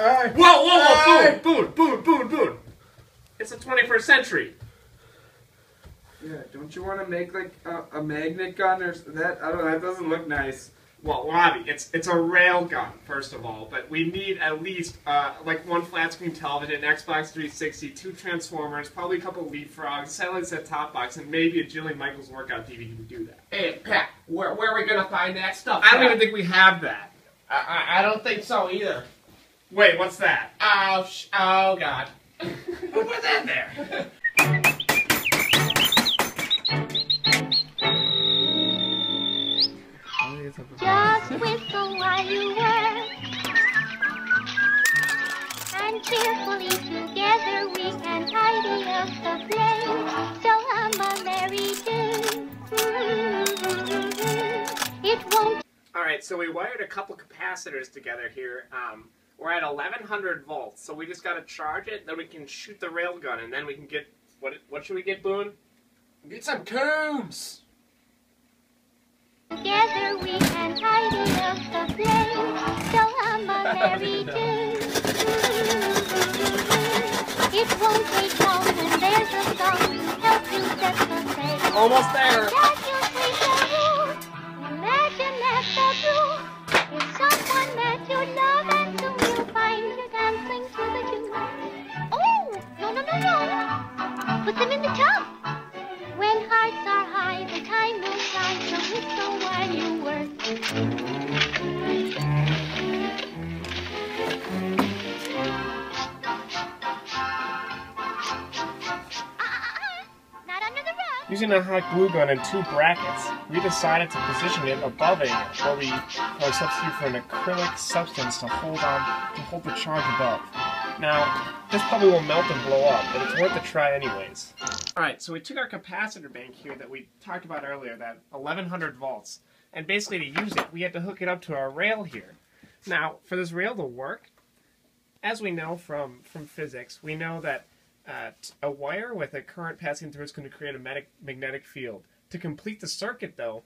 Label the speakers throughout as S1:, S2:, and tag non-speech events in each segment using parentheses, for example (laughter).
S1: Whoa, whoa, whoa! Boone, boone, boone, boone, boone! It's the 21st century.
S2: Yeah, don't you want to make like a, a magnet gun or that? I don't know. That doesn't look nice.
S1: Well, Robbie, it's it's a rail gun first of all, but we need at least uh, like one flat screen television, Xbox 360, two Transformers, probably a couple leapfrogs, satellite set top box, and maybe a Jillian Michaels workout DVD to do that.
S3: Hey, Pat, where, where are we gonna find that stuff?
S1: I don't
S3: Pat?
S1: even think we have that.
S3: I, I, I don't think so either.
S1: Wait, what's that?
S3: Oh, sh- oh God. (laughs)
S1: Who put that there?
S4: Just whistle while you work. And cheerfully together we can tidy up the place. So hum a merry tune. It won't
S1: All right, so we wired a couple capacitors together here. Um, we're at 1100 volts, so we just got to charge it. Then we can shoot the railgun, and then we can get what? What should we get, Boone?
S3: Get some coons.
S4: together we can tidy up the place. So hum a merry (laughs) tune. It won't take long when there's a song to help you set the pace.
S1: Almost there. Using a hot glue gun and two brackets, we decided to position it above it while we or substitute for an acrylic substance to hold on to hold the charge above. Now, this probably will melt and blow up, but it's worth a try anyways. Alright, so we took our capacitor bank here that we talked about earlier, that 1100 volts, and basically to use it, we had to hook it up to our rail here. Now, for this rail to work, as we know from, from physics, we know that uh, t- a wire with a current passing through is going to create a magnetic field. To complete the circuit, though,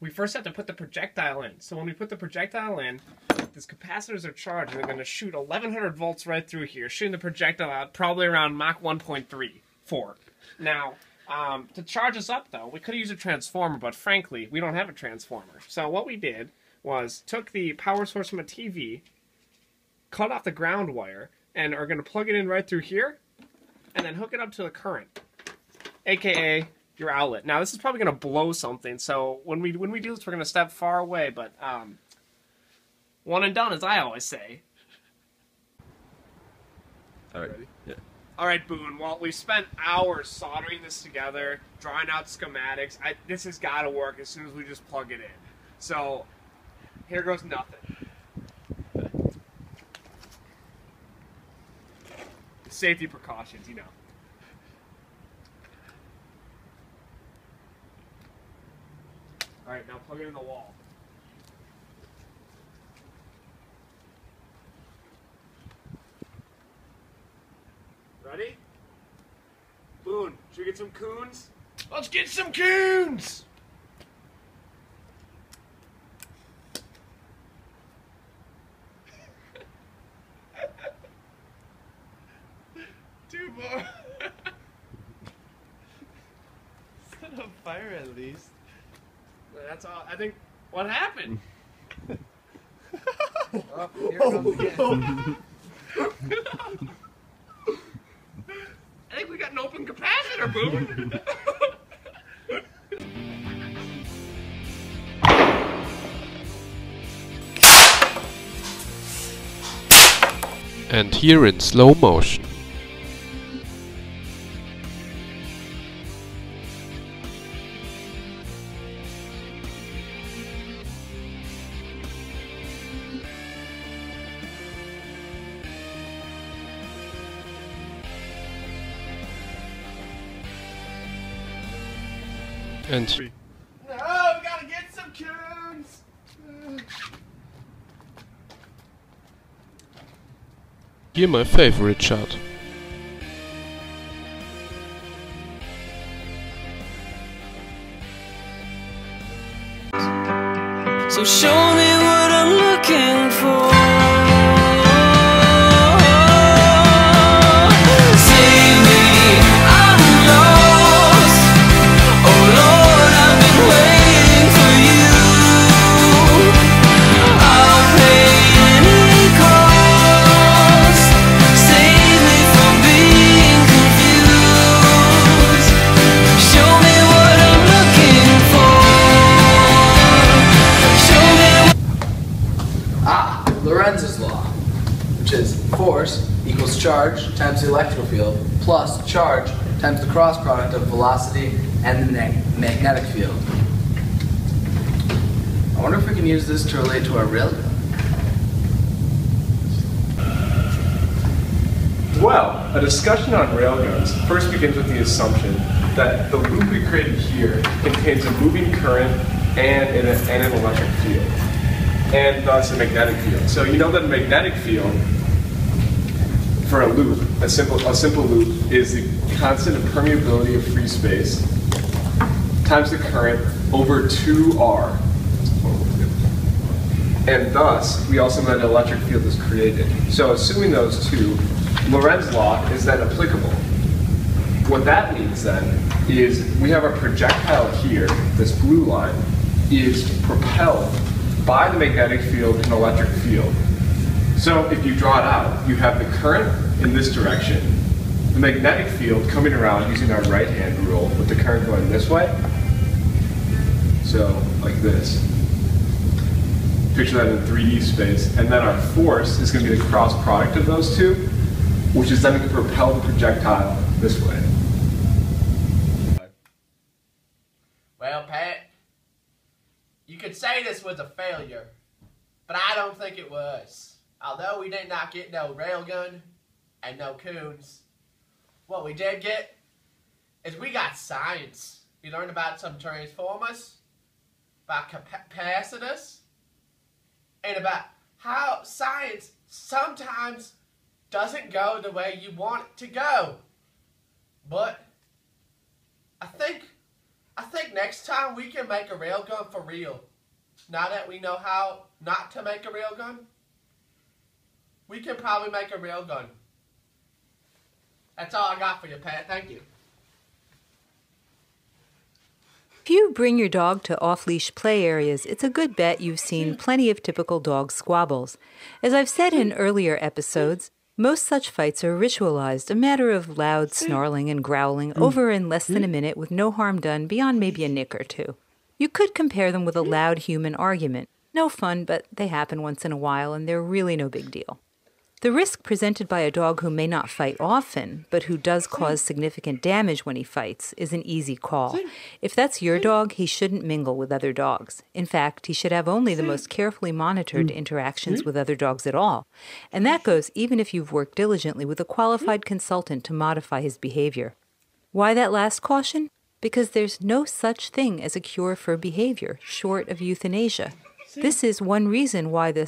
S1: we first have to put the projectile in. So when we put the projectile in, these capacitors are charged, and they're going to shoot 1100 volts right through here, shooting the projectile out probably around Mach 1.3, 4. Now, um, to charge us up, though, we could used a transformer, but frankly, we don't have a transformer. So what we did was took the power source from a TV, cut off the ground wire, and are going to plug it in right through here, and then hook it up to the current, aka your outlet. Now this is probably going to blow something, so when we when we do this, we're going to step far away. But um, one and done, as I always say.
S5: All right. Yeah.
S1: All right, Boone. Well, we spent hours soldering this together, drawing out schematics. I, this has got to work as soon as we just plug it in. So here goes nothing. Safety precautions, you know. All right, now plug it in the wall. Ready? Boone, should we get some coons?
S3: Let's get some coons.
S5: Two more. (laughs) Set on fire at least.
S1: That's all. I think. What happened? (laughs)
S2: Oh, here it comes again. Oh.
S1: I think we got an open capacitor, Boone.
S6: And here in slow motion. And
S3: No, oh, we gotta get some coons.
S6: here my favorite shot.
S7: So show me what I'm looking for. Ah, Lorentz's law, which is force equals charge times the electrical field plus charge times the cross product of velocity and the ma- magnetic field. I wonder if we can use this to relate to our railgun.
S1: Well, a discussion on railguns first begins with the assumption that the loop we created here contains a moving current and an, and an electric field, and thus a magnetic field. So you know that a magnetic field for a loop, a simple, a simple loop, is the constant of permeability of free space times the current over 2r. And thus, we also know that an electric field is created. So assuming those two, Lorentz law is then applicable. What that means then is we have a projectile here, this blue line, is propelled by the magnetic field and electric field. So if you draw it out, you have the current in this direction, the magnetic field coming around using our right hand rule with the current going this way. So like this. Picture that in 3D space. And then our force is going to be the cross product of those two, which is then going to propel the projectile this way.
S3: Well, Pat, could say this was a failure, but I don't think it was. Although we did not get no railgun and no coons, what we did get is we got science. We learned about some transformers, about capacitors, and about how science sometimes doesn't go the way you want it to go. But I think I think next time we can make a railgun for real. Now that we know how not to make a railgun, we can probably make a railgun. That's all I got for you, Pat. Thank you.
S8: If you bring your dog to off leash play areas, it's a good bet you've seen plenty of typical dog squabbles. As I've said in earlier episodes, most such fights are ritualized, a matter of loud snarling and growling over in less than a minute with no harm done beyond maybe a nick or two. You could compare them with a loud human argument. No fun, but they happen once in a while and they're really no big deal. The risk presented by a dog who may not fight often, but who does cause significant damage when he fights, is an easy call. If that's your dog, he shouldn't mingle with other dogs. In fact, he should have only the most carefully monitored interactions with other dogs at all. And that goes even if you've worked diligently with a qualified consultant to modify his behavior. Why that last caution? Because there's no such thing as a cure for behavior short of euthanasia. This is one reason why the